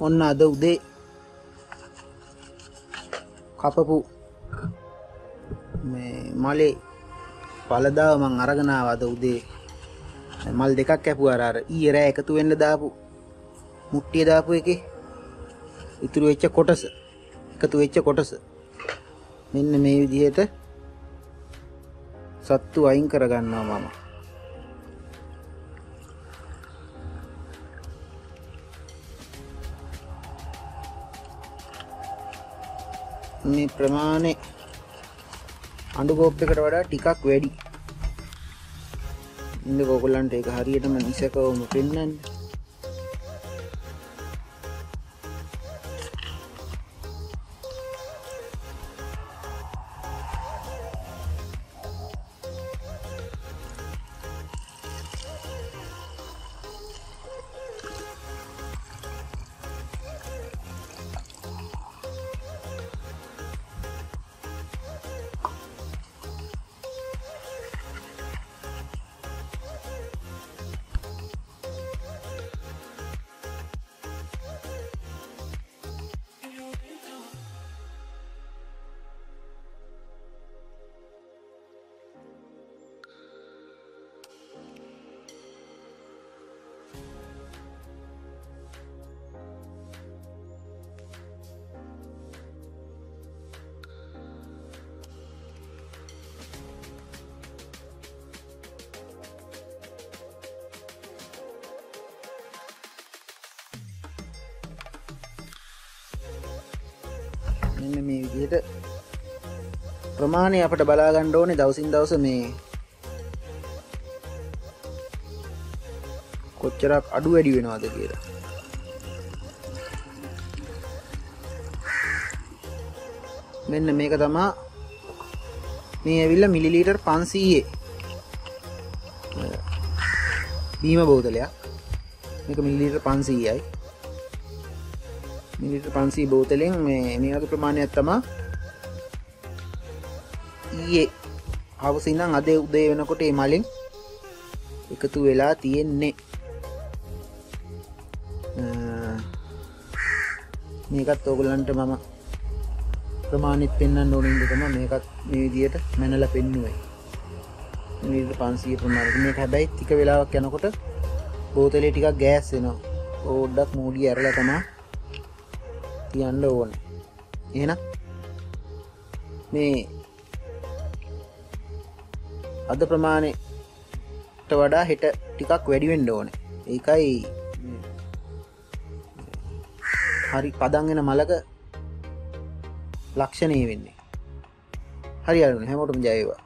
ඔන්න අද උදේ කපපු මේ මලේ පලදාව මං අරගනාව අද උදේ. මල් දෙකක් කැපු අර අර ඊයේ රෑ එකතු වෙන්න දාපු මුට්ටිය දාපු එකේ. ඉතුරු වෙච්ච කොටස එකතු වෙච්ච කොටස. මෙන්න මේ විදිහට සත්තු අයින් කරගන්නවා මම. මේ ප්‍රමාණය අඩුකෝප් එකට වඩා ටිකක් වැඩි. ඉන්න කොකොල්ලන්ට එක හරියටම නිසකවම පෙන්න්න මෙන්න මේ විදිහට. ප්‍රමාණය අපට බලාගණ්ඩ ඕනේ දවසින් දවස මේ කොච්චරක් අඩු වැඩි වෙනවාද කියලා. මෙන්න මේක තමා මේ ඇවිල්ල මිලිලීටර් පන්සීයේ බීම බෝතලයක්. මේක මිලිලීටර් පන්සීයයි. මිනිට පන්සී බෝතලෙන් මේ නියතු ප්‍රමාණයක් තමා ඊයේ හවසිනම් අද උදේ වෙනකොට ඒ මලින් එකතු වෙලා තියෙන්නේ. මේකත් ඕගලන්ට මම ප්‍රමාණිත් පෙන්න්න ඕනින්දකම මේකත් මේ විදියට මැනල පෙන්නුවයි පන්සිය ප්‍රමාණ. මේ හැබැයි තික වෙලාවක් යනකොට බෝතලේ ටිකක් ගෑස් වෙනවා. ඕඩ්ඩක් මූඩිය ඇරල තමා තියන්න ඕන. එන මේ අද ප්‍රමාණයට වඩා හෙට ටිකක් වැඩිවෙන්ඩ ඕන. ඒකයි හරි පදන්ගෙන මලක ලක්ෂණය වෙන්නේ. හරි අරුණ හැමෝටම ජයවා